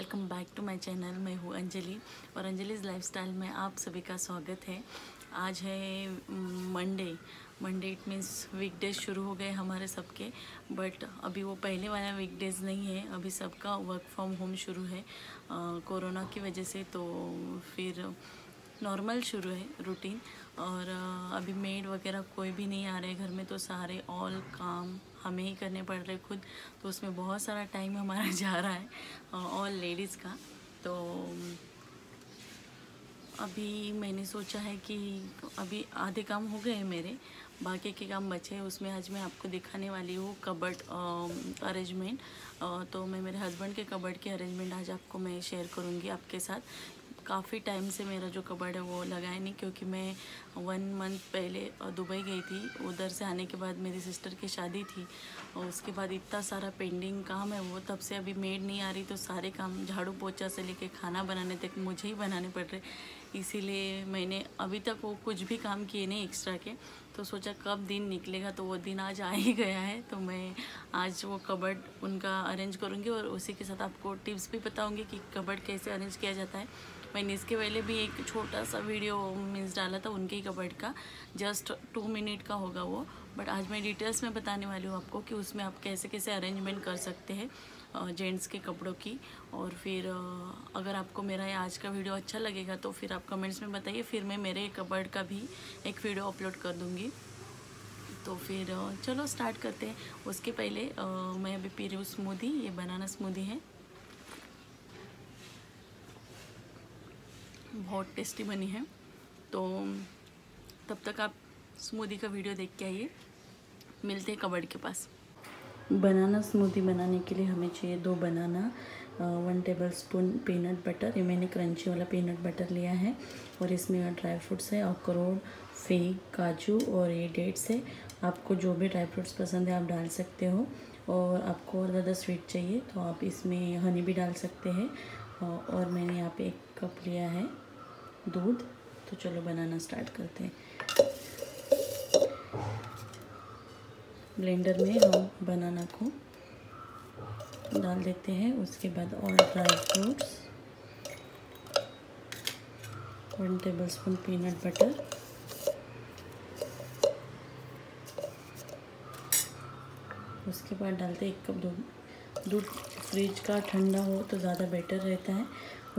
Welcome back to my channel. मैं हूँ अंजलि और अंजलि's लाइफस्टाइल में आप सभी का स्वागत है। आज है Monday Monday it means weekdays शुरू हो गए हमारे सबके बट अभी वो पहले वाला वीकडेज नहीं है। अभी सबका वर्क फ्रॉम होम शुरू है। कोरोना की वजह से तो फिर नॉर्मल शुरू है रूटीन और अभी मेड वगैरह कोई भी नहीं आ रहे घर में तो सारे ऑल काम हमें ही करने पड़ रहे खुद तो उसमें बहुत सारा टाइम हमारा जा रहा है ऑल लेडीज़ का। तो अभी मैंने सोचा है कि अभी आधे काम हो गए मेरे, बाकी के काम बचे हैं। उसमें आज मैं आपको दिखाने वाली हूँ कबर्ड अरेंजमेंट तो मैं मेरे हस्बैंड के कबर्ड के अरेंजमेंट आज आपको मैं शेयर करूँगी आपके साथ। काफ़ी टाइम से मेरा जो कबर्ड है वो लगाया नहीं क्योंकि मैं वन मंथ पहले दुबई गई थी। उधर से आने के बाद मेरी सिस्टर की शादी थी। और उसके बाद इतना सारा पेंडिंग काम है वो, तब से अभी मेड नहीं आ रही तो सारे काम झाड़ू पोछा से लेके खाना बनाने तक मुझे ही बनाने पड़ रहे। इसीलिए मैंने अभी तक वो कुछ भी काम किए नहीं एक्स्ट्रा के। तो सोचा कब दिन निकलेगा तो वो दिन आज आ ही गया है। तो मैं आज वो कबर्ड उनका अरेंज करूँगी और उसी के साथ आपको टिप्स भी बताऊँगी कि कबर्ड कैसे अरेंज किया जाता है। मैंने इसके पहले भी एक छोटा सा वीडियो मीन्स डाला था उनके ही कबर्ड का। जस्ट टू मिनट का होगा वो। बट आज मैं डिटेल्स में बताने वाली हूँ आपको कि उसमें आप कैसे कैसे अरेंजमेंट कर सकते हैं। जेंट्स के कपड़ों की। और फिर अगर आपको मेरा ये आज का वीडियो अच्छा लगेगा तो फिर आप कमेंट्स में बताइए, फिर मैं मेरे कबर्ड का भी एक वीडियो अपलोड कर दूँगी। तो फिर चलो स्टार्ट करते हैं। उसके पहले मैं अभी पी रही हूँ स्मूदी, ये बनाना स्मूदी है। बहुत टेस्टी बनी है। तो तब तक आप स्मूदी का वीडियो देख के आइए। मिलते हैं कबर्ड के पास। बनाना स्मूदी बनाने के लिए हमें चाहिए दो banana one tablespoon peanut butter ये मैंने क्रंची वाला पीनट बटर लिया है और इसमें ड्राई फ्रूट्स है, अखरोट फेग काजू और ये डेट्स है। आपको जो भी ड्राई फ्रूट्स पसंद है आप डाल सकते हो और आपको और ज़्यादा स्वीट चाहिए तो आप इसमें हनी भी डाल सकते हैं। और मैंने यहाँ पे एक कप लिया है दूध तो चलो बनाना स्टार्ट करते हैं। ब्लेंडर में हम बनाना को डाल देते हैं। उसके बाद और dry fruits, one tablespoon peanut butter, उसके बाद डालते हैं एक कप दूध। दूध फ्रिज का ठंडा हो तो ज़्यादा बेटर रहता है।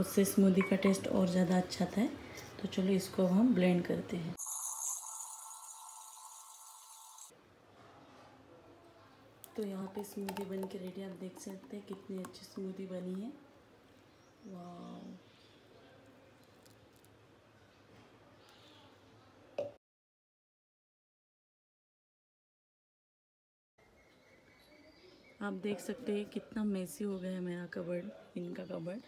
उससे स्मूदी का टेस्ट और ज़्यादा अच्छा आता है। तो चलो इसको हम ब्लेंड करते हैं। तो यहाँ पे स्मूदी बन के रेडी आप देख सकते हैं कितनी अच्छी स्मूदी बनी है। वाह आप देख सकते हैं कितना मेसी हो गया है मेरा कबर्ड इनका कबर्ड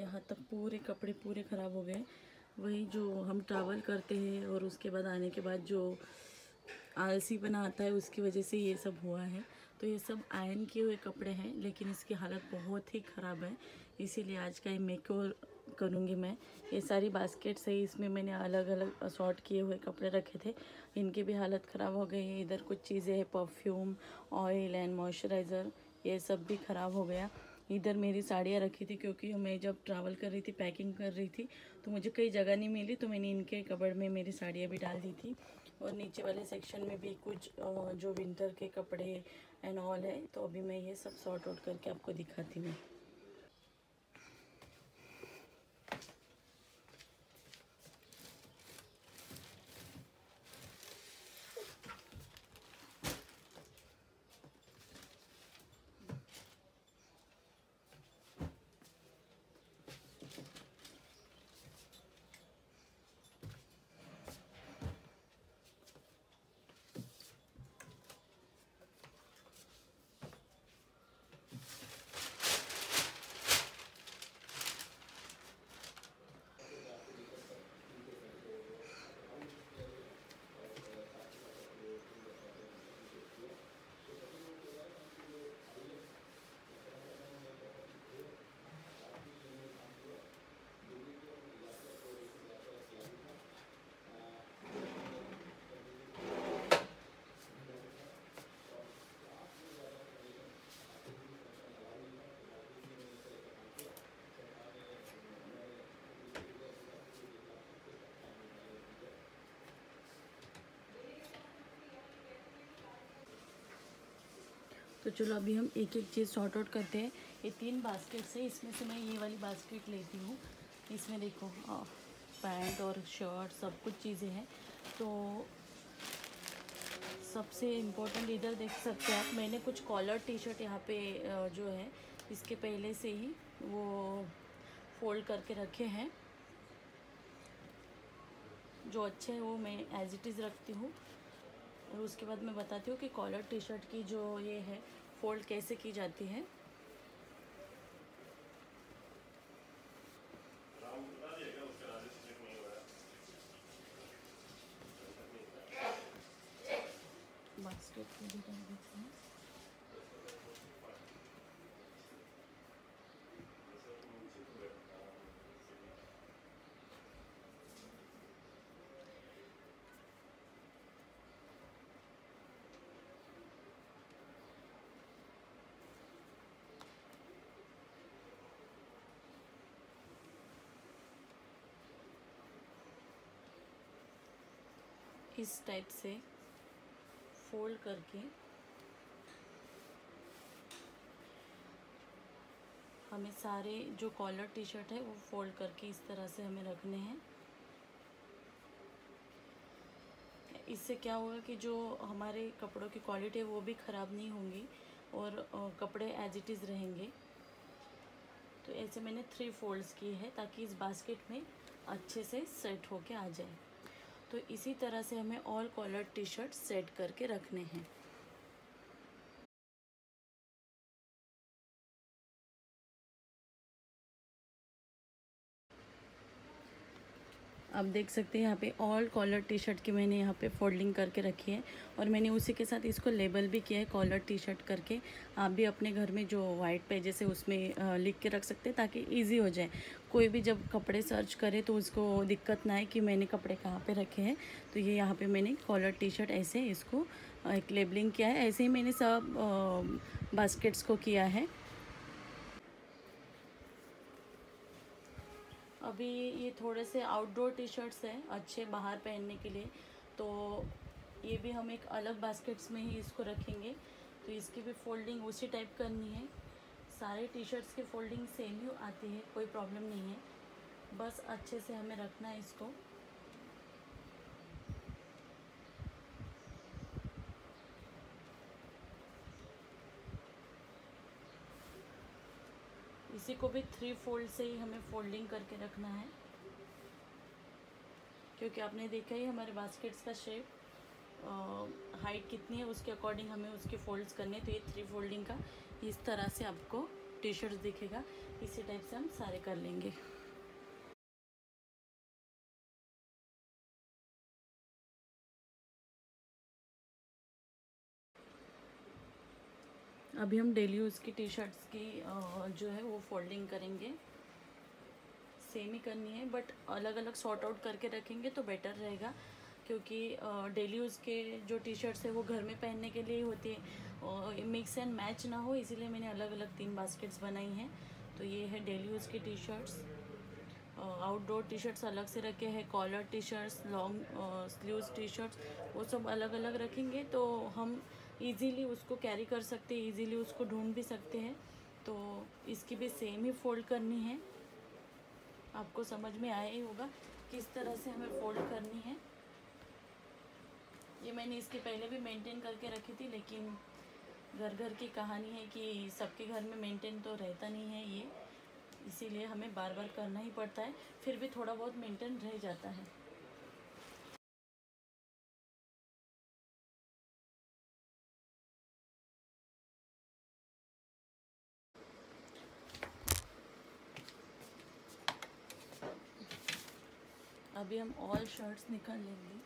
यहाँ तक पूरे कपड़े पूरे ख़राब हो गए। वही जो हम ट्रैवल करते हैं और उसके बाद आने के बाद जो आलसी बना आता है, उसकी वजह से ये सब हुआ है। तो ये सब आयन किए हुए कपड़े हैं, लेकिन इसकी हालत बहुत ही ख़राब है। इसीलिए आज का ये मेक करूँगी मैं। ये सारी बास्केट्स है इसमें मैंने अलग अलग सॉर्ट किए हुए कपड़े रखे थे। इनकी भी हालत ख़राब हो गई है। इधर कुछ चीज़ें हैं परफ्यूम ऑयल एंड मॉइस्चराइज़र ये सब भी ख़राब हो गया। इधर मेरी साड़ियाँ रखी थी, क्योंकि मैं जब ट्रैवल कर रही थी पैकिंग कर रही थी तो मुझे कई जगह नहीं मिली तो मैंने इनके कबड़ में मेरी साड़ियाँ भी डाल दी थी। और नीचे वाले सेक्शन में भी कुछ जो विंटर के कपड़े एंड ऑल है तो अभी मैं ये सब सॉर्ट आउट करके आपको दिखाती हूँ। तो चलो अभी हम एक एक चीज़ सॉर्ट आउट करते हैं। ये तीन बास्केट्स है, इसमें से मैं ये वाली बास्केट लेती हूँ। इसमें देखो पैंट और शर्ट सब कुछ चीज़ें हैं। तो सबसे इम्पोर्टेंट इधर देख सकते हैं आप, मैंने कुछ कॉलर टी शर्ट यहाँ पे जो है, इसके पहले से ही वो फोल्ड करके रखे हैं। जो अच्छे हैं वो मैं एज इट इज़ रखती हूँ। और उसके बाद मैं बताती हूँ कि कॉलर टी शर्ट की जो ये है फोल्ड कैसे की जाती है बास्केट में भी डाल देते हैं इस टाइप से फोल्ड करके हमें सारे जो कॉलर टी शर्ट है, वो फोल्ड करके इस तरह से हमें रखने हैं। इससे क्या होगा कि जो हमारे कपड़ों की क्वालिटी है, वो भी ख़राब नहीं होंगी और कपड़े एज इट इज़ रहेंगे। तो ऐसे मैंने थ्री फोल्ड्स किए हैं ताकि इस बास्केट में अच्छे से सेट होके आ जाए। तो इसी तरह से हमें all collar T shirt set करके रखने हैं। आप देख सकते हैं यहाँ पे ऑल कॉलर टी शर्ट की मैंने यहाँ पे फोल्डिंग करके रखी है और मैंने उसी के साथ इसको लेबल भी किया है कॉलर टी शर्ट करके। आप भी अपने घर में जो वाइट पेजेस है उसमें लिख के रख सकते हैं ताकि इजी हो जाए। कोई भी जब कपड़े सर्च करे तो उसको दिक्कत ना आए कि मैंने कपड़े कहाँ पर रखे हैं। तो ये यहाँ पर मैंने कॉलर टी शर्ट ऐसे इसको एक लेबलिंग किया है। ऐसे ही मैंने सब बास्केट्स को किया है। अभी ये थोड़े से आउटडोर टी शर्ट्स हैं, अच्छे बाहर पहनने के लिए। तो ये भी हम एक अलग बास्केट्स में ही इसको रखेंगे। तो इसकी भी फोल्डिंग उसी टाइप करनी है। सारे टी शर्ट्स की फ़ोल्डिंग सेम ही आती है, कोई प्रॉब्लम नहीं है। बस अच्छे से हमें रखना है इसको। इसी को भी थ्री फोल्ड से ही हमें फोल्डिंग करके रखना है। क्योंकि आपने देखा ही हमारे बास्केट्स का शेप हाइट कितनी है, उसके अकॉर्डिंग हमें उसके फोल्ड्स करने तो ये थ्री फोल्डिंग का इस तरह से आपको टी शर्ट दिखेगा। इसी टाइप से हम सारे कर लेंगे। अभी हम डेली यूज़ की टी शर्ट्स की जो है वो फोल्डिंग करेंगे। सेम ही करनी है बट अलग अलग सॉर्ट आउट करके रखेंगे तो बेटर रहेगा, क्योंकि डेली यूज़ के जो टी शर्ट्स है वो घर में पहनने के लिए होती है। मिक्स एंड मैच ना हो, इसीलिए मैंने अलग अलग तीन बास्केट्स बनाई हैं। तो ये है डेली यूज़ की T shirts outdoor T shirts अलग से रखे हैं collar T shirts long sleeves T shirts वो सब अलग अलग रखेंगे तो हम इजीली उसको कैरी कर सकते हैं इजीली उसको ढूंढ भी सकते हैं। तो इसकी भी सेम ही फोल्ड करनी है। आपको समझ में आया ही होगा किस तरह से हमें फोल्ड करनी है। ये मैंने इसके पहले भी मेंटेन करके रखी थी, लेकिन घर घर की कहानी है कि सबके घर में मेंटेन तो रहता नहीं है ये। इसीलिए हमें बार बार करना ही पड़ता है। फिर भी थोड़ा बहुत मेंटेन रह जाता है। अभी हम ऑल शर्ट्स निकाल लेंगे।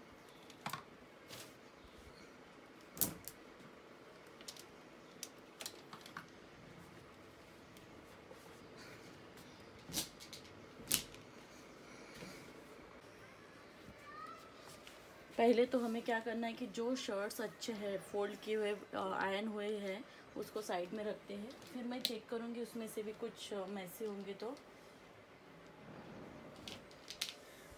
पहले तो हमें क्या करना है कि जो शर्ट्स अच्छे हैं फोल्ड किए हुए आयन हुए हैं, उसको साइड में रखते हैं। फिर मैं चेक करूँगी, उसमें से भी कुछ मैसे होंगे तो।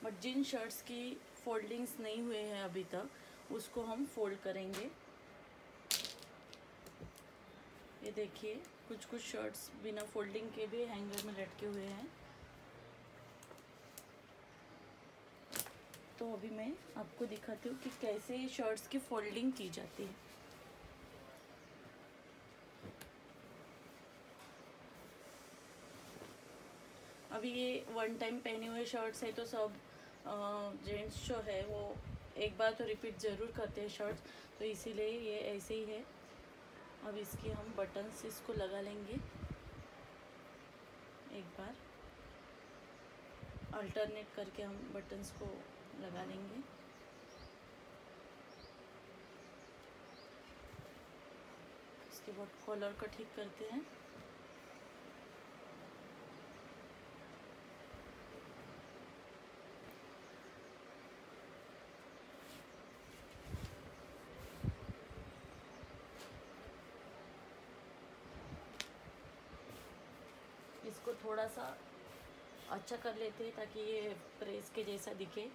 बट जिन शर्ट्स की फोल्डिंग्स नहीं हुए हैं अभी तक, उसको हम फोल्ड करेंगे। ये देखिए कुछ कुछ शर्ट्स बिना फोल्डिंग के भी हैंगर में लटके हुए हैं। तो अभी मैं आपको दिखाती हूँ कि कैसे ये शर्ट्स की फोल्डिंग की जाती है। अभी ये वन टाइम पहने हुए शर्ट्स है तो सब जेंट्स जो है वो एक बार तो रिपीट ज़रूर करते हैं शर्ट्स तो इसीलिए ये ऐसे ही है। अब इसकी हम बटन्स इसको लगा लेंगे। एक बार। अल्टरनेट करके हम बटन्स को लगा लेंगे। इसके बाद कॉलर का ठीक करते हैं इसको थोड़ा सा अच्छा कर लेते हैं ताकि ये प्रेस के जैसा दिखे।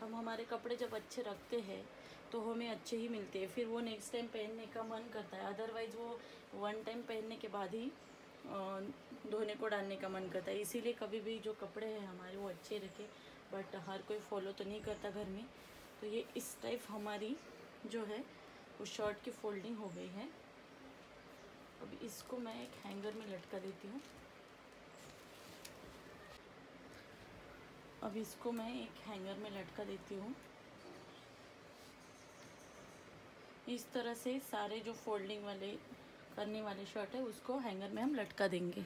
हम हमारे कपड़े जब अच्छे रखते हैं तो हमें अच्छे ही मिलते हैं। फिर वो नेक्स्ट टाइम पहनने का मन करता है। अदरवाइज़ वो वन टाइम पहनने के बाद ही धोने को डालने का मन करता है। इसीलिए कभी भी जो कपड़े हैं हमारे वो अच्छे रखे। बट हर कोई फॉलो तो नहीं करता घर में। तो ये इस टाइप हमारी जो है वो शर्ट की फोल्डिंग हो गई है। अब इसको मैं एक हैंगर में लटका देती हूँ। अब इसको मैं एक हैंगर में लटका देती हूँ। इस तरह से सारे जो फोल्डिंग वाले, करने वाले शर्ट है, उसको हैंगर में हम लटका देंगे।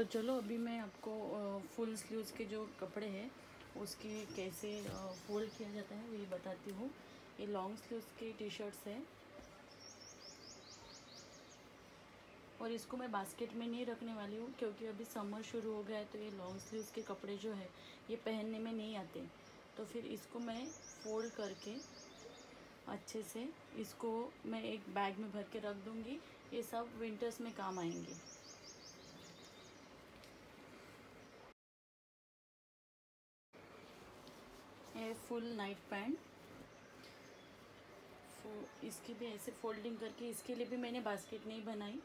तो चलो, अभी मैं आपको फुल स्लीव्स के जो कपड़े हैं, उसके कैसे फोल्ड किया जाता है ये बताती हूँ। ये लॉन्ग स्लीव्स के टी शर्ट्स हैं। और इसको मैं बास्केट में नहीं रखने वाली हूँ, क्योंकि अभी समर शुरू हो गया है तो ये लॉन्ग स्लीव्स के कपड़े जो है, ये पहनने में नहीं आते। तो फिर इसको मैं फोल्ड करके अच्छे से इसको मैं एक बैग में भर के रख दूँगी। ये सब विंटर्स में काम आएँगे। है फुल नाइट पैंट। इसकी भी ऐसे फोल्डिंग करके, इसके लिए भी मैंने बास्केट नहीं बनाई,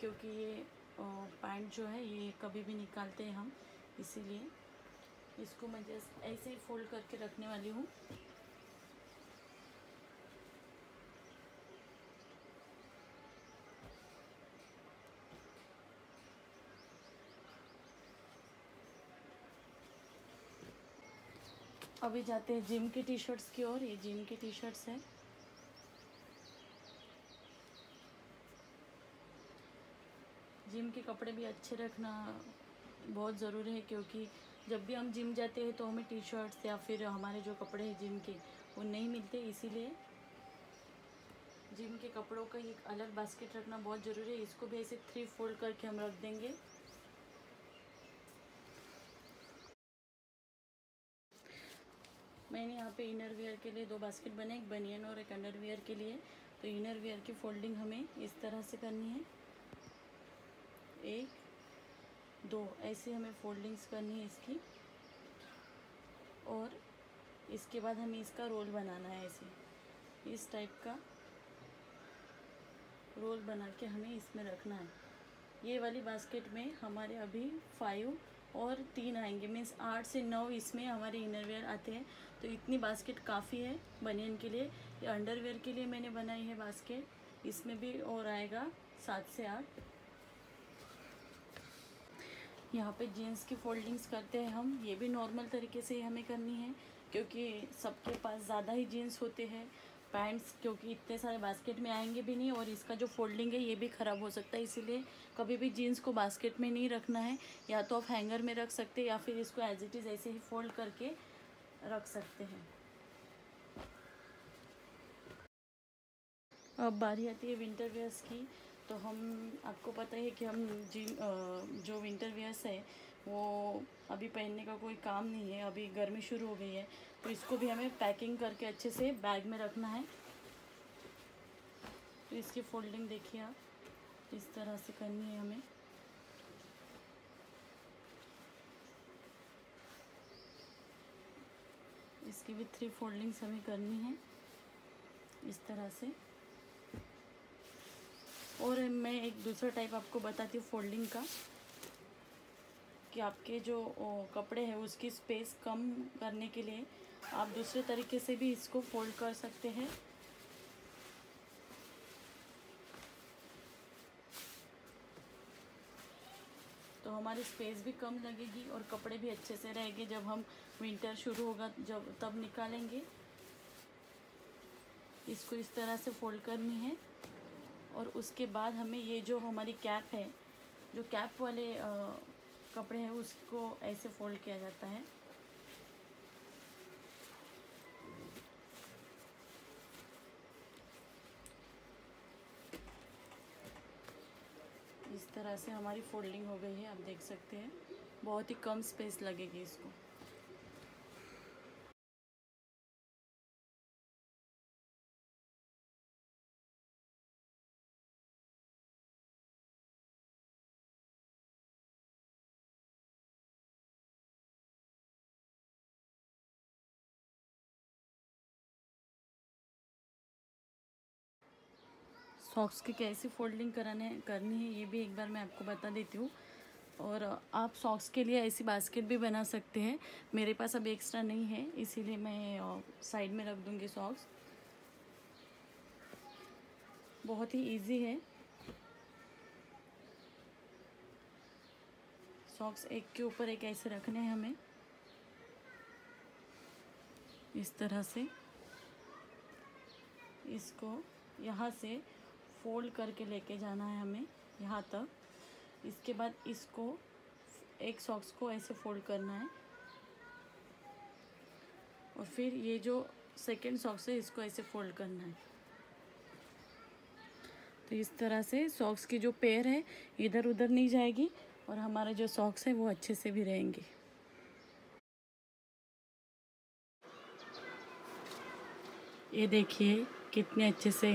क्योंकि ये पैंट जो है, ये कभी भी निकालते हैं हम, इसीलिए। इसको मैं जस्ट ऐसे ही फोल्ड करके रखने वाली हूँ। अभी जाते हैं जिम की टी शर्ट्स की ओर, ये जिम की टी शर्ट्स है। जिम के कपड़े भी अच्छे रखना बहुत ज़रूरी है क्योंकि जब भी हम जिम जाते हैं तो हमें टी शर्ट्स या फिर हमारे जो कपड़े हैं जिम के, वो नहीं मिलते, इसीलिए जिम के कपड़ों का एक अलग बास्केट रखना बहुत ज़रूरी है। इसको भी ऐसे थ्री फोल्ड करके हम रख देंगे। मैंने यहाँ पे इनर वेयर के लिए दो बास्केट बने, एक बनियन और एक अंडर वेयर के लिए। तो इनर वेयर की फोल्डिंग हमें इस तरह से करनी है। एक, दो, ऐसे हमें फोल्डिंग्स करनी है इसकी। और इसके बाद हमें इसका रोल बनाना है ऐसे। इस टाइप का रोल बना के हमें इसमें रखना है। ये वाली बास्केट में हमारे अभी फाइव और तीन आएँगे। मीन्स आठ से नौ इसमें हमारे इनरवेयर आते हैं। तो इतनी बास्केट काफ़ी है बनियन के लिए। ये अंडरवेयर के लिए मैंने बनाई है बास्केट इसमें भी और आएगा सात से आठ। यहाँ पे जीन्स की फोल्डिंग्स करते हैं हम। ये भी नॉर्मल तरीके से हमें करनी है, क्योंकि सबके पास ज़्यादा ही जीन्स होते हैं। पैंट्स, क्योंकि इतने सारे बास्केट में आएँगे भी नहीं और इसका जो फोल्डिंग है ये भी ख़राब हो सकता है, इसीलिए कभी भी जीन्स को बास्केट में नहीं रखना है। या तो आप हैंगर में रख सकते हैं या फिर इसको एज इट इज़ ऐसे ही फोल्ड करके रख सकते हैं। अब बारी आती है विंटर वेयर्स की। तो हम, आपको पता है कि हम जी जो विंटर वेयर्स है वो अभी पहनने का कोई काम नहीं है, अभी गर्मी शुरू हो गई है तो इसको भी हमें पैकिंग करके अच्छे से बैग में रखना है। तो इसकी फोल्डिंग देखिए आप, इस तरह से करनी है हमें। इसकी भी थ्री फोल्डिंग्स हमें करनी है, इस तरह से। और मैं एक दूसरा टाइप आपको बताती हूँ फोल्डिंग का। कि आपके जो कपड़े हैं, उसकी स्पेस कम करने के लिए आप दूसरे तरीके से भी इसको फोल्ड कर सकते हैं। तो हमारी स्पेस भी कम लगेगी और कपड़े भी अच्छे से रहेंगे जब हम विंटर शुरू होगा, जब, तब निकालेंगे। इसको इस तरह से फोल्ड करनी है और उसके बाद हमें ये जो हमारी कैप है, जो कैप वाले कपड़े हैं, उसको ऐसे फोल्ड किया जाता है। इस तरह से हमारी फोल्डिंग हो गई है, आप देख सकते हैं। बहुत ही कम स्पेस लगेगी इसको। सॉक्स की कैसी फोल्डिंग कराने, करनी है, ये भी एक बार मैं आपको बता देती हूँ। और आप सॉक्स के लिए ऐसी बास्केट भी बना सकते हैं। मेरे पास अब एक्स्ट्रा नहीं है, इसीलिए मैं साइड में रख दूँगी सॉक्स बहुत ही इजी है। सॉक्स एक के ऊपर एक ऐसे रखने हैं हमें। इस तरह से। इसको यहाँ से फोल्ड करके लेके जाना है हमें यहाँ तक। इसके बाद इसको, एक सॉक्स को ऐसे फोल्ड करना है। और फिर ये जो सेकेंड सॉक्स है, इसको ऐसे फोल्ड करना है। तो इस तरह से सॉक्स की जो पेयर है इधर उधर नहीं जाएगी और हमारा जो सॉक्स है, वो अच्छे से भी रहेंगे। ये देखिए, कितने अच्छे से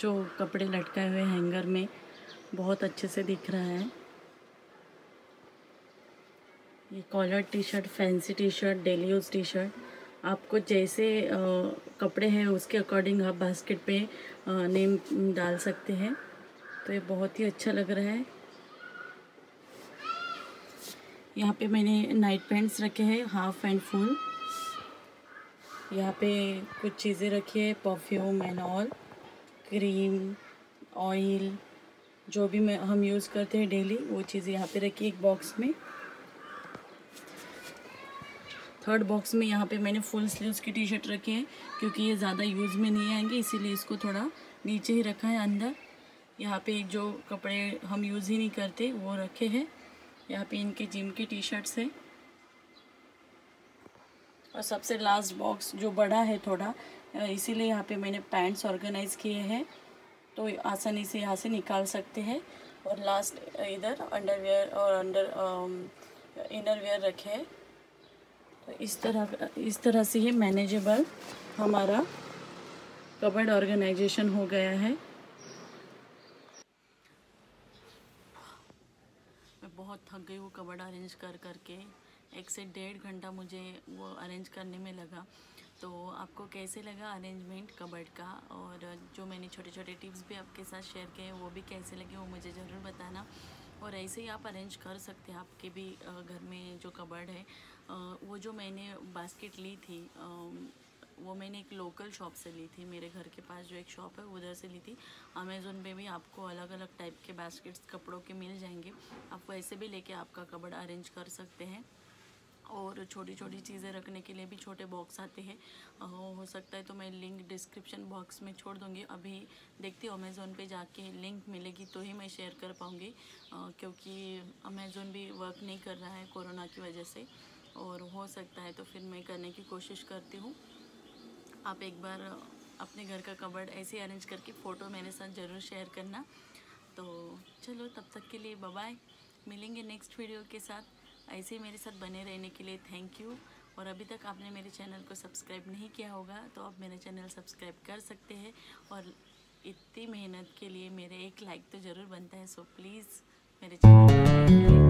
जो कपड़े लटकाए हुए हैंगर में बहुत अच्छे से दिख रहा है। ये collar T shirt fancy T shirt daily use T shirt आपको जैसे आ, कपड़े हैं उसके अकॉर्डिंग आप बास्केट पे आ, नेम डाल सकते हैं। तो ये बहुत ही अच्छा लग रहा है। यहाँ पे मैंने नाइट पैंट्स रखे हैं हाफ़ एंड फुल। यहाँ पे कुछ चीज़ें रखी है perfume and all. Cream, oil, जो भी मैं, हम यूज़ करते हैं डेली वो चीज़ यहाँ पे रखी एक बॉक्स में। थर्ड बॉक्स में यहाँ पे मैंने फुल स्लीव्स की टी शर्ट रखी है, क्योंकि ये ज़्यादा यूज़ में नहीं आएँगे, इसीलिए इसको थोड़ा नीचे ही रखा है, अंदर। यहाँ पे जो कपड़े हम यूज़ ही नहीं करते, वो रखे हैं। यहाँ पे इनके जिम की टी शर्ट्स है। और सबसे लास्ट बॉक्स जो बड़ा है थोड़ा इसीलिए यहाँ पे मैंने पैंट्स ऑर्गेनाइज़ किए हैं। तो आसानी से यहाँ से निकाल सकते हैं। और लास्ट इधर अंडरवेयर और अंडर इनर वेयर रखे हैं। तो इस तरह इस तरह से ये मैनेजेबल हमारा कबर्ड ऑर्गेनाइजेशन हो गया है। मैं बहुत थक गई वो कबर्ड अरेंज कर करके एक से डेढ़ घंटा मुझे वो अरेंज करने में लगा। तो आपको कैसे लगा अरेंजमेंट कबर्ड का? और जो मैंने छोटे छोटे टिप्स भी आपके साथ शेयर किए हैं, वो भी कैसे लगे, वो मुझे ज़रूर बताना। और ऐसे ही आप अरेंज कर सकते हैं, आपके भी घर में जो कबर्ड है वो जो मैंने बास्केट ली थी वो मैंने एक लोकल शॉप से ली थी। मेरे घर के पास जो एक शॉप है उधर से ली थी। अमेज़ोन पे भी आपको अलग अलग टाइप के बास्केट्स कपड़ों के मिल जाएँगे। आप वैसे भी लेके आपका कबर्ड अरेंज कर सकते हैं। और छोटी छोटी चीज़ें रखने के लिए भी छोटे बॉक्स आते हैं। हो सकता है तो मैं लिंक डिस्क्रिप्शन बॉक्स में छोड़ दूँगी। अभी देखती हूँ अमेज़ोन पर जाके लिंक मिलेगी तो ही मैं शेयर कर पाऊँगी। क्योंकि अमेज़ोन भी वर्क नहीं कर रहा है कोरोना की वजह से। और हो सकता है तो फिर मैं करने की कोशिश करती हूँ। आप एक बार अपने घर का कबर्ड ऐसे अरेंज करके फ़ोटो मेरे साथ ज़रूर शेयर करना। तो चलो, तब तक के लिए बाय मिलेंगे नेक्स्ट वीडियो के साथ। ऐसे ही मेरे साथ बने रहने के लिए थैंक यू और अभी तक आपने मेरे चैनल को सब्सक्राइब नहीं किया होगा तो आप मेरा चैनल सब्सक्राइब कर सकते हैं और इतनी मेहनत के लिए मेरे एक लाइक तो ज़रूर बनता है सो प्लीज़ मेरे चैनल